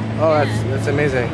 Oh, oh, that's that's amazing.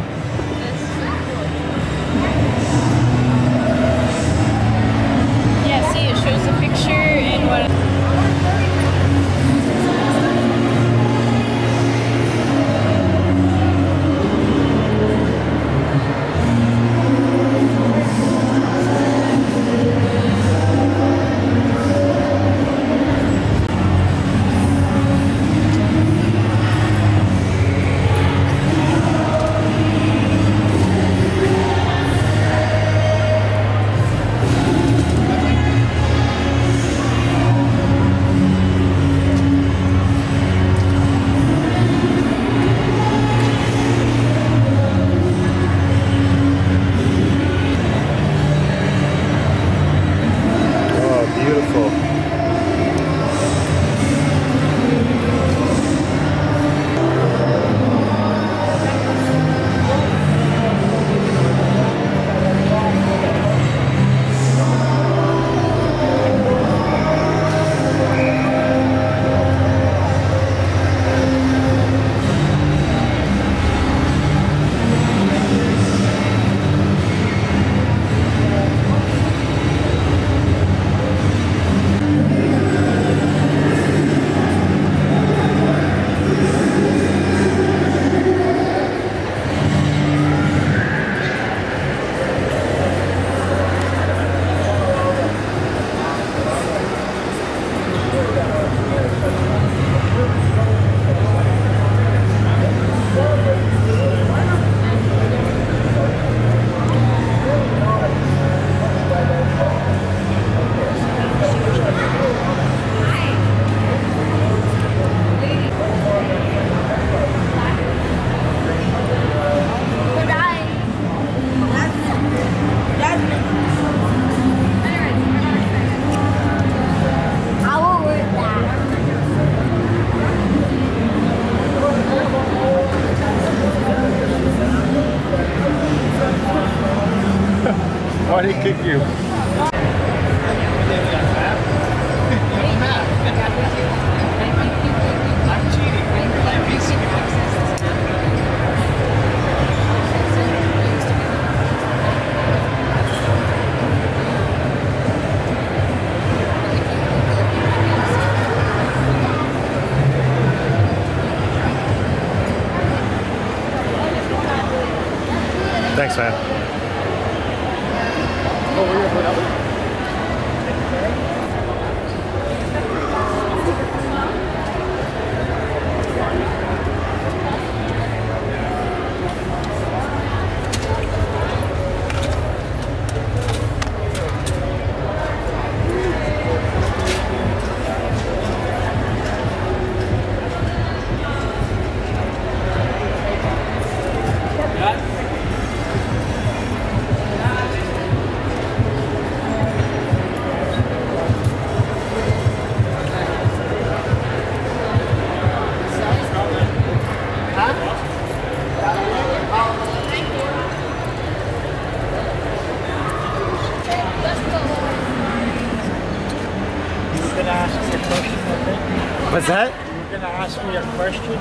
What's that? You're gonna ask me a question?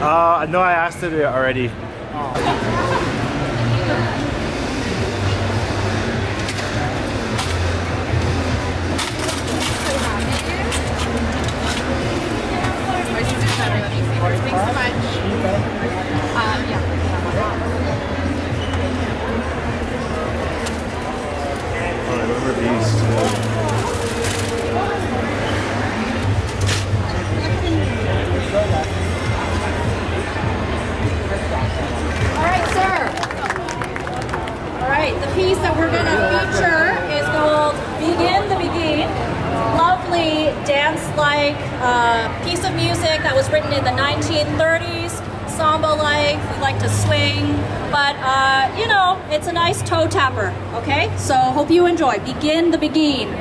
Uh, no, I asked it already. begin the begin.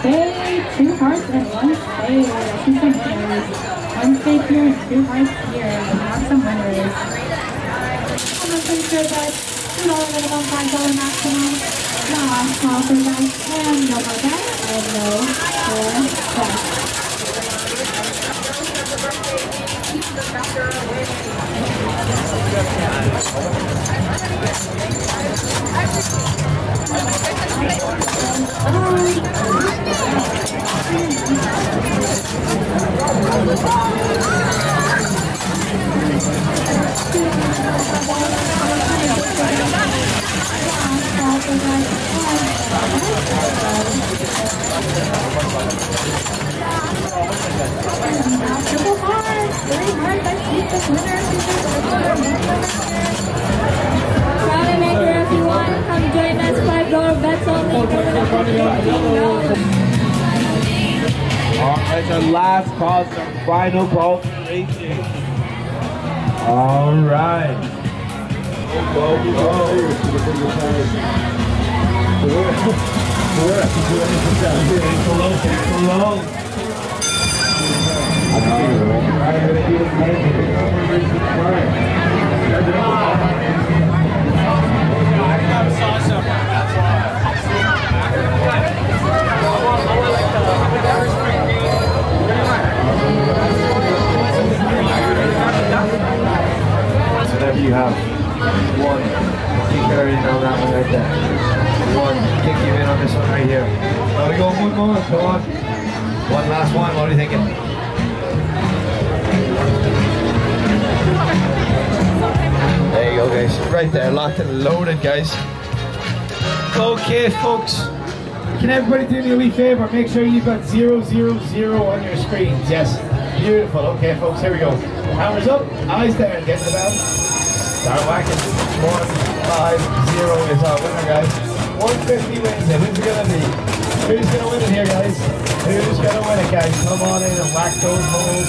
Spade, two hearts, and one spade. I see some winners. One spade here and two hearts here. Have some winners. I'm pretty sure that two dollar minimum, five dollar maximum. No, small for guys, and no more guys, and no for guys. Small for guys, and triple hearts, three hearts. I see the winner. Try to make her if you want. Come join us. Five bets only. Alright, our last call, our final call for racing. Alright. Go, go, Whatever you have. One. Keep carrying on that one right there. One. Kick you in on this one right here. Gotta go one more. Come on. One last one. What are you thinking? There you go, guys. Right there. Locked and loaded, guys. Okay, folks. Can everybody do me a wee favor? Make sure you've got zero, zero, zero on your screens. Yes. Beautiful. Okay, folks. Here we go. Hammers up. Eyes down. Get the bell. Start whacking. One, five, zero is our winner, guys. 150 wins it. Who's it gonna be? Who's gonna win it here, guys? Who's gonna win it, guys? Come on in and whack those holes.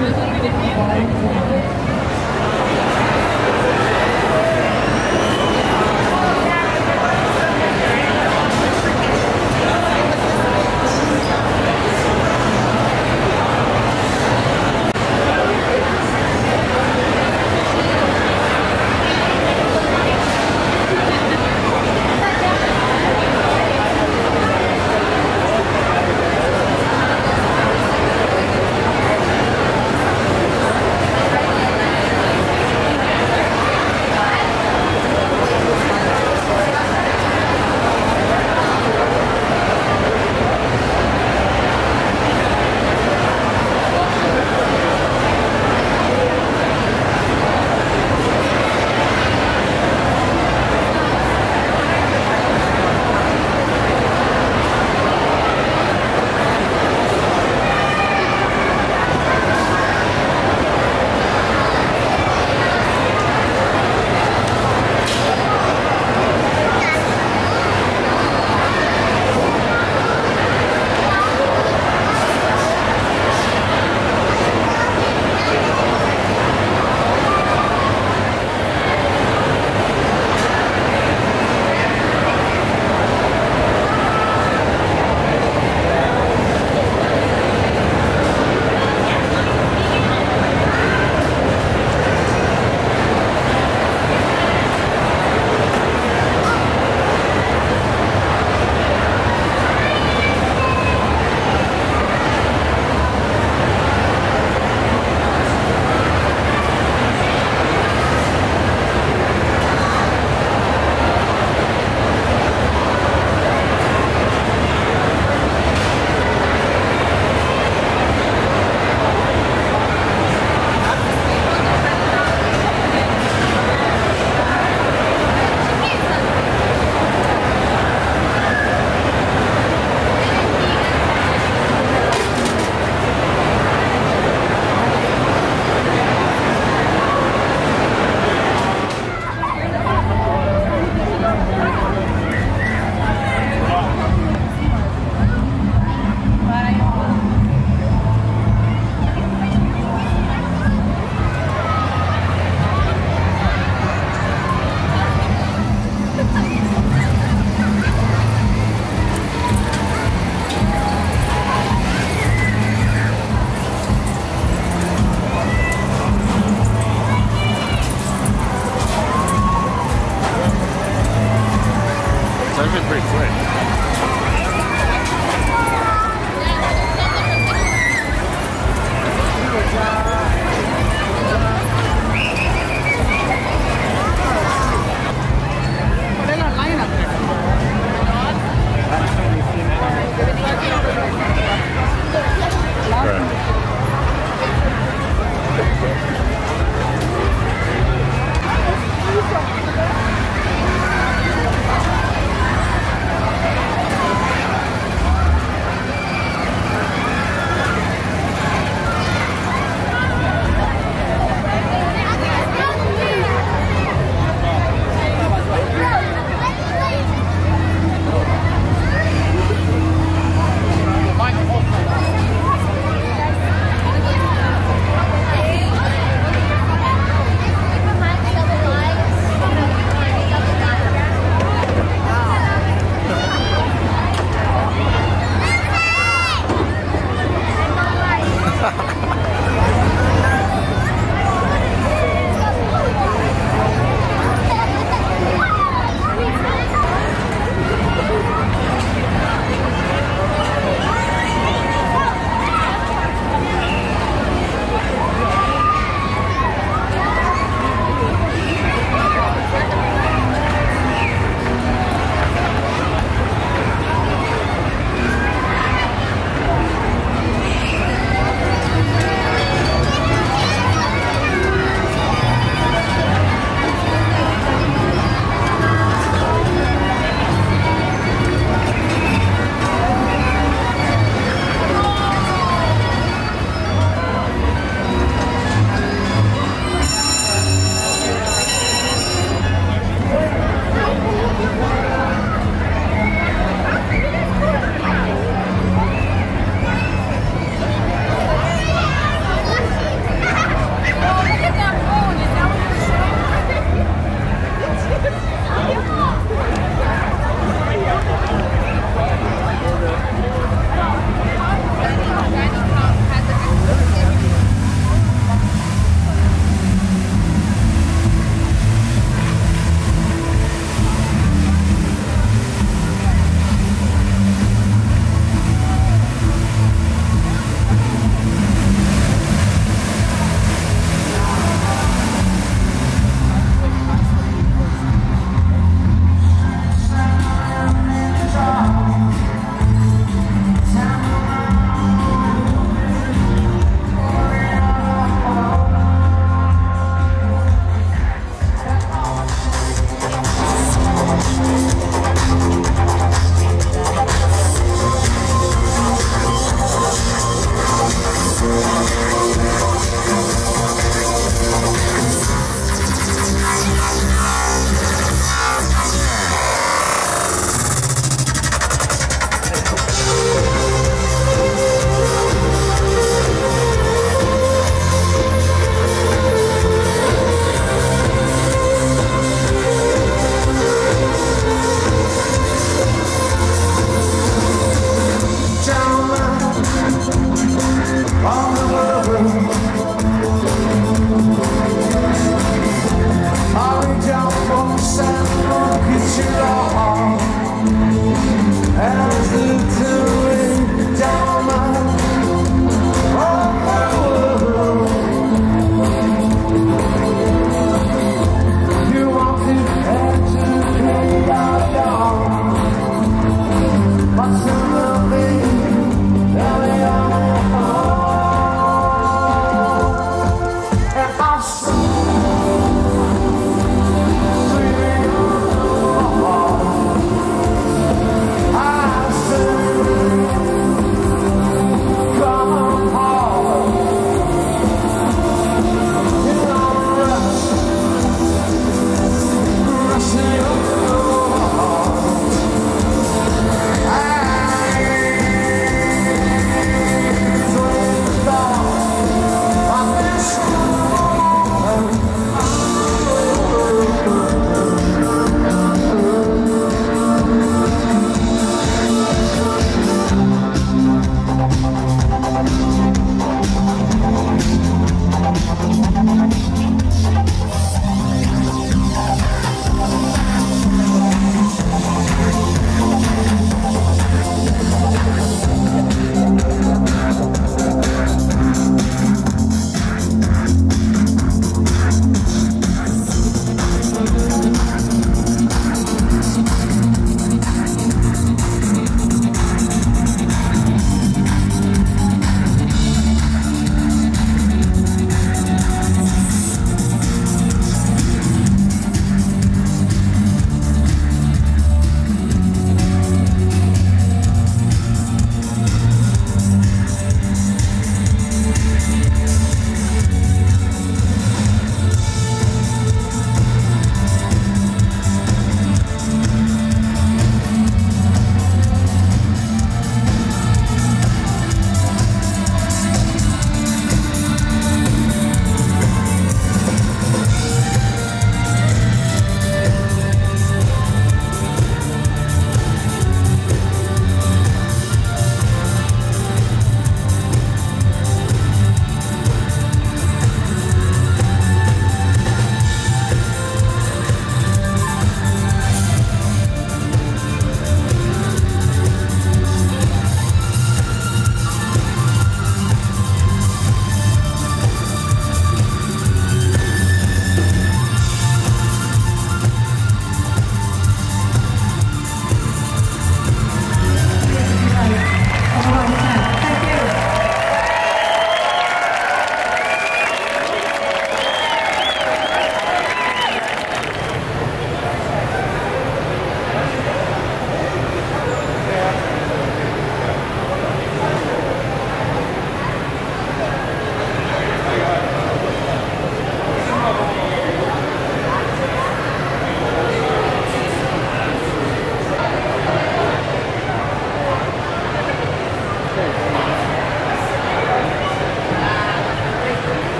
Thank you.